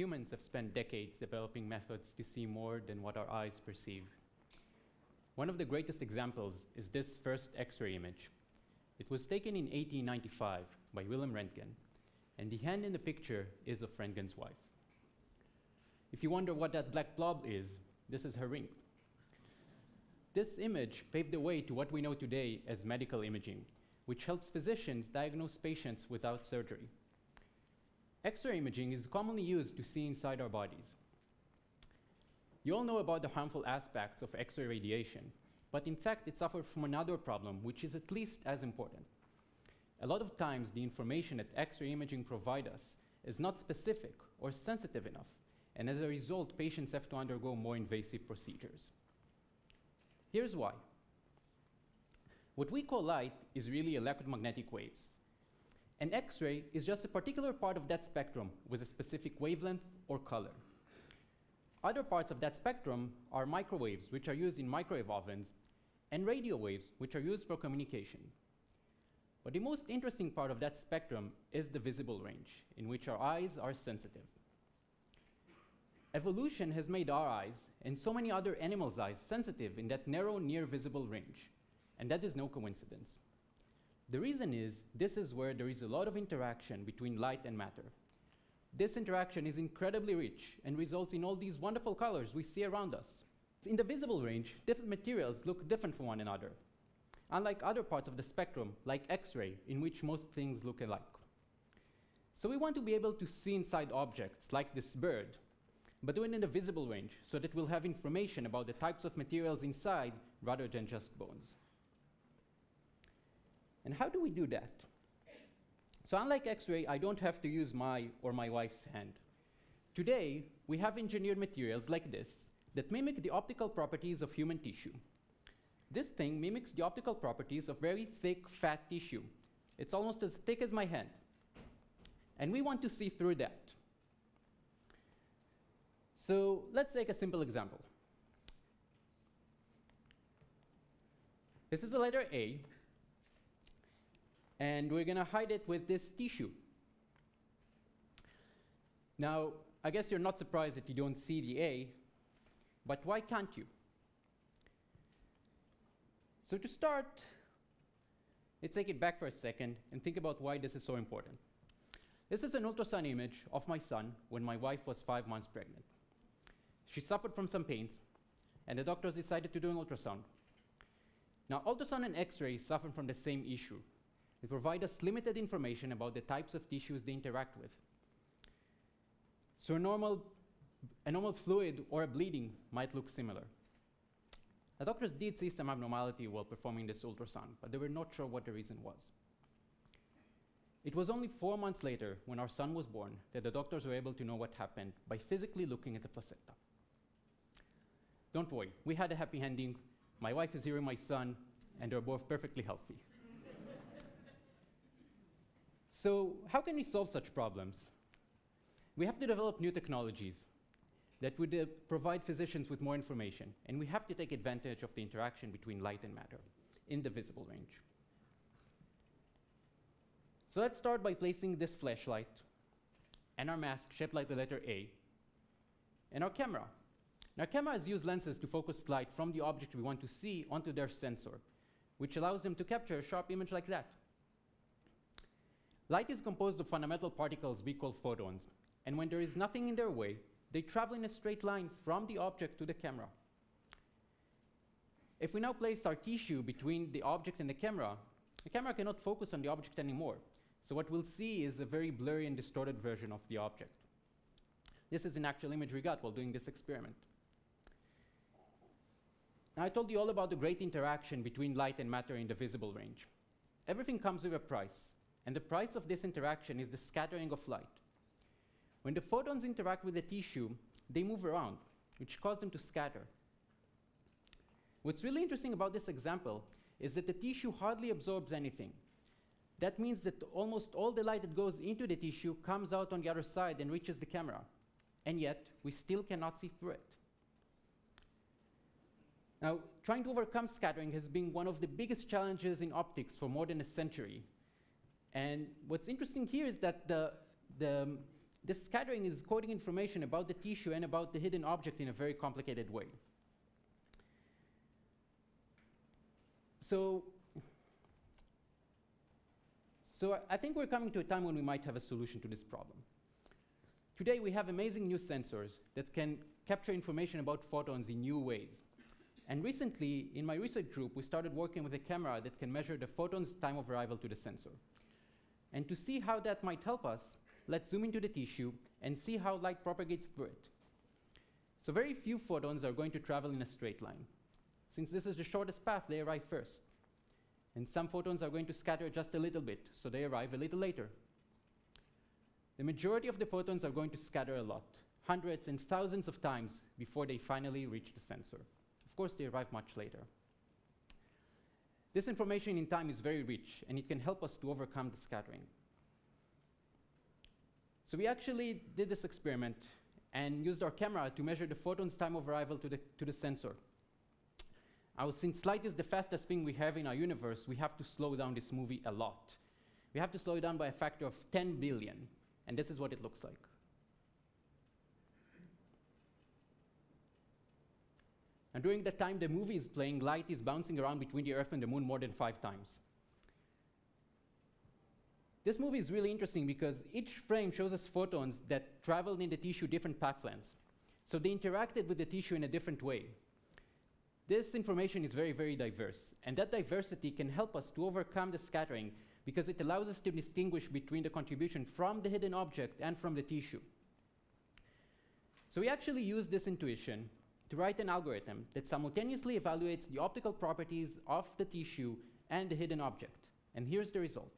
humans have spent decades developing methods to see more than what our eyes perceive. One of the greatest examples is this first X-ray image. It was taken in 1895 by Wilhelm Röntgen, and the hand in the picture is of Röntgen's wife. If you wonder what that black blob is, this is her ring. This image paved the way to what we know today as medical imaging, which helps physicians diagnose patients without surgery. X-ray imaging is commonly used to see inside our bodies. You all know about the harmful aspects of X-ray radiation, but in fact it suffers from another problem which is at least as important. A lot of times the information that X-ray imaging provides us is not specific or sensitive enough, and as a result patients have to undergo more invasive procedures. Here's why. What we call light is really electromagnetic waves. An X-ray is just a particular part of that spectrum with a specific wavelength or color. Other parts of that spectrum are microwaves, which are used in microwave ovens, and radio waves, which are used for communication. But the most interesting part of that spectrum is the visible range, in which our eyes are sensitive. Evolution has made our eyes, and so many other animals' eyes, sensitive in that narrow, near visible range, and that is no coincidence. The reason is this is where there is a lot of interaction between light and matter. This interaction is incredibly rich and results in all these wonderful colors we see around us. In the visible range, different materials look different from one another, unlike other parts of the spectrum, like X-ray, in which most things look alike. So we want to be able to see inside objects, like this bird, but do it in the visible range, so that we'll have information about the types of materials inside rather than just bones. And how do we do that? So unlike X-ray, I don't have to use my or my wife's hand. Today, we have engineered materials like this that mimic the optical properties of human tissue. This thing mimics the optical properties of very thick, fat tissue. It's almost as thick as my hand. And we want to see through that. So let's take a simple example. This is the letter A, and we're going to hide it with this tissue. Now, I guess you're not surprised that you don't see the A, but why can't you? So to start, let's take it back for a second and think about why this is so important. This is an ultrasound image of my son when my wife was five months pregnant. She suffered from some pains, and the doctors decided to do an ultrasound. Now, ultrasound and X-ray suffer from the same issue, they provide us limited information about the types of tissues they interact with. So a normal, a normal fluid or a bleeding might look similar. The doctors did see some abnormality while performing this ultrasound, but they were not sure what the reason was. It was only four months later, when our son was born, that the doctors were able to know what happened by physically looking at the placenta. Don't worry, we had a happy ending. My wife is here my son, and they're both perfectly healthy. So how can we solve such problems? We have to develop new technologies that would uh, provide physicians with more information, and we have to take advantage of the interaction between light and matter in the visible range. So let's start by placing this flashlight and our mask shaped like the letter A and our camera. Now, cameras use lenses to focus light from the object we want to see onto their sensor, which allows them to capture a sharp image like that. Light is composed of fundamental particles we call photons, and when there is nothing in their way, they travel in a straight line from the object to the camera. If we now place our tissue between the object and the camera, the camera cannot focus on the object anymore. So what we'll see is a very blurry and distorted version of the object. This is an actual image we got while doing this experiment. Now, I told you all about the great interaction between light and matter in the visible range. Everything comes with a price. And the price of this interaction is the scattering of light. When the photons interact with the tissue, they move around, which cause them to scatter. What's really interesting about this example is that the tissue hardly absorbs anything. That means that almost all the light that goes into the tissue comes out on the other side and reaches the camera. And yet, we still cannot see through it. Now, trying to overcome scattering has been one of the biggest challenges in optics for more than a century, and what's interesting here is that the, the this scattering is coding information about the tissue and about the hidden object in a very complicated way. So, so I think we're coming to a time when we might have a solution to this problem. Today, we have amazing new sensors that can capture information about photons in new ways. And recently, in my research group, we started working with a camera that can measure the photon's time of arrival to the sensor. And to see how that might help us, let's zoom into the tissue and see how light propagates through it. So very few photons are going to travel in a straight line. Since this is the shortest path, they arrive first. And some photons are going to scatter just a little bit, so they arrive a little later. The majority of the photons are going to scatter a lot, hundreds and thousands of times before they finally reach the sensor. Of course, they arrive much later. This information in time is very rich, and it can help us to overcome the scattering. So we actually did this experiment and used our camera to measure the photon's time of arrival to the, to the sensor. Now, since light is the fastest thing we have in our universe, we have to slow down this movie a lot. We have to slow it down by a factor of 10 billion. And this is what it looks like. And during that time the movie is playing, light is bouncing around between the Earth and the Moon more than five times. This movie is really interesting because each frame shows us photons that traveled in the tissue different path lengths. So they interacted with the tissue in a different way. This information is very, very diverse, and that diversity can help us to overcome the scattering because it allows us to distinguish between the contribution from the hidden object and from the tissue. So we actually use this intuition to write an algorithm that simultaneously evaluates the optical properties of the tissue and the hidden object. And here's the result.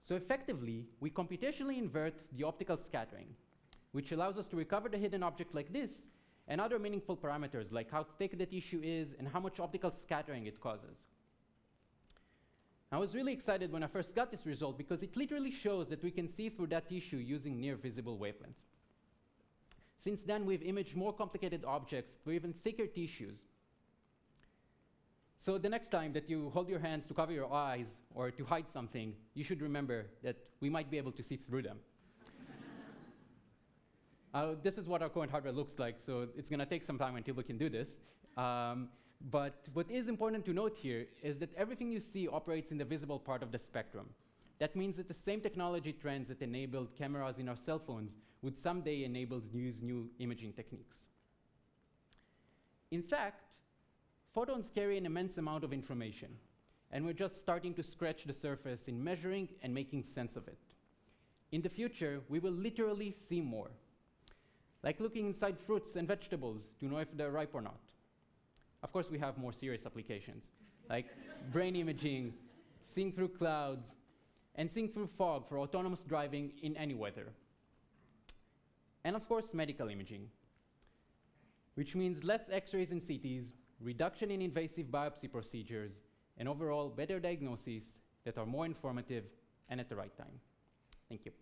So effectively, we computationally invert the optical scattering, which allows us to recover the hidden object like this and other meaningful parameters like how thick the tissue is and how much optical scattering it causes. I was really excited when I first got this result because it literally shows that we can see through that tissue using near visible wavelengths. Since then, we've imaged more complicated objects through even thicker tissues. So the next time that you hold your hands to cover your eyes or to hide something, you should remember that we might be able to see through them. Uh, this is what our current hardware looks like, so it's going to take some time until we can do this. Um, but what is important to note here is that everything you see operates in the visible part of the spectrum. That means that the same technology trends that enabled cameras in our cell phones would someday enable use new imaging techniques. In fact, photons carry an immense amount of information, and we're just starting to scratch the surface in measuring and making sense of it. In the future, we will literally see more like looking inside fruits and vegetables to know if they're ripe or not. Of course, we have more serious applications, like brain imaging, seeing through clouds, and seeing through fog for autonomous driving in any weather. And of course, medical imaging, which means less x-rays and CTs, reduction in invasive biopsy procedures, and overall better diagnoses that are more informative and at the right time. Thank you.